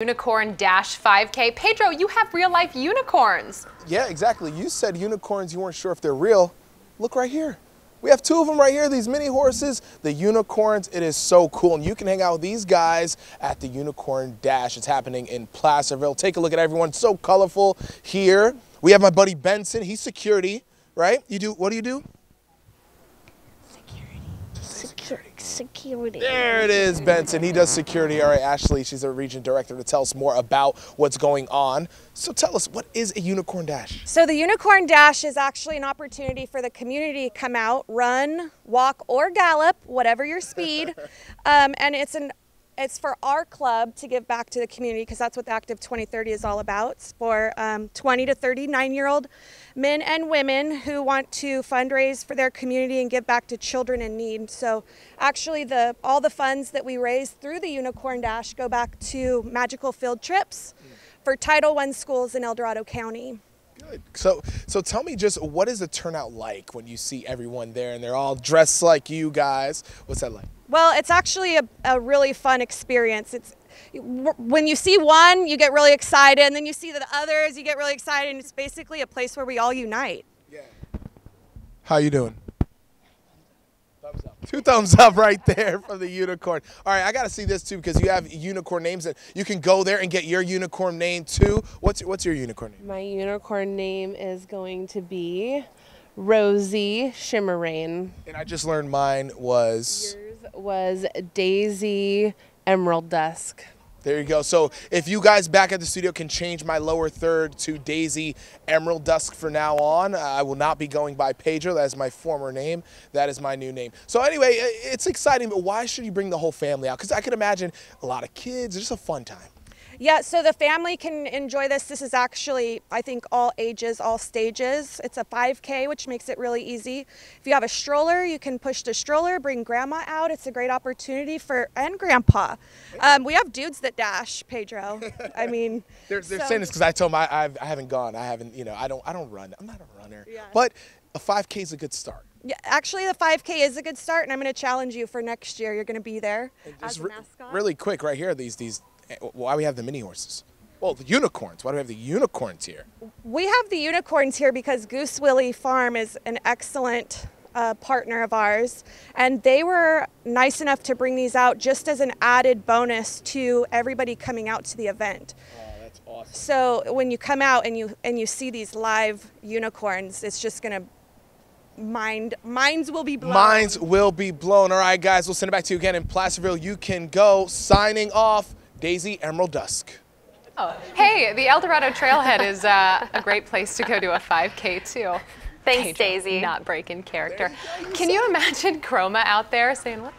Unicorn Dash 5K. Pedro, you have real life unicorns. Yeah, exactly. You said unicorns, you weren't sure if they're real. Look right here. We have two of them right here, these mini horses, the unicorns. It is so cool. And you can hang out with these guys at the Unicorn Dash. It's happening in Placerville. Take a look at everyone. So colorful here. We have my buddy Benson. He's security, right? You do, what do you do? Security. Security. There it is, Benson. He does security. All right, Ashley, she's a region director to tell us more about what's going on. So tell us, what is a Unicorn Dash? So the Unicorn Dash is actually an opportunity for the community to come out, run, walk, or gallop, whatever your speed. um, and it's an it's for our club to give back to the community because that's what Active 2030 is all about. It's for um, 20 to 39 year old men and women who want to fundraise for their community and give back to children in need. So actually, the all the funds that we raise through the Unicorn Dash go back to magical field trips for Title I schools in El Dorado County. Good. So, so tell me just what is the turnout like when you see everyone there and they're all dressed like you guys? What's that like? Well, it's actually a, a really fun experience. It's when you see one, you get really excited, and then you see the others, you get really excited, and it's basically a place where we all unite. Yeah. How you doing? Two thumbs up right there from the unicorn. All right, I got to see this too because you have unicorn names that you can go there and get your unicorn name too. What's what's your unicorn name? My unicorn name is going to be Rosie Shimmerain. And I just learned mine was. Yours was Daisy Emerald Dusk. There you go. So if you guys back at the studio can change my lower third to Daisy Emerald Dusk for now on, uh, I will not be going by Pedro. That is my former name. That is my new name. So anyway, it's exciting, but why should you bring the whole family out? Because I can imagine a lot of kids. It's just a fun time. Yeah, so the family can enjoy this. This is actually, I think, all ages, all stages. It's a 5K, which makes it really easy. If you have a stroller, you can push the stroller, bring grandma out. It's a great opportunity for, and grandpa. Um, we have dudes that dash, Pedro. I mean, they're, they're so. saying this because I told them I, I've, I haven't gone. I haven't, you know, I don't, I don't run. I'm not a runner. Yeah. But a 5K is a good start. Yeah, actually, the 5K is a good start, and I'm going to challenge you for next year. You're going to be there as a mascot. Really quick, right here, these these why we have the mini horses? Well, the unicorns. Why do we have the unicorns here? We have the unicorns here because Goose Willie Farm is an excellent uh, partner of ours, and they were nice enough to bring these out just as an added bonus to everybody coming out to the event. Oh, that's awesome. So when you come out and you and you see these live unicorns, it's just gonna mind minds will be blown. Minds will be blown. All right, guys, we'll send it back to you again in Placerville. You can go. Signing off. Daisy Emerald Dusk. Oh, hey, the El Dorado Trailhead is uh, a great place to go to a 5K too. Thanks, Daisy. Not breaking character. Can you imagine Chroma out there saying, what?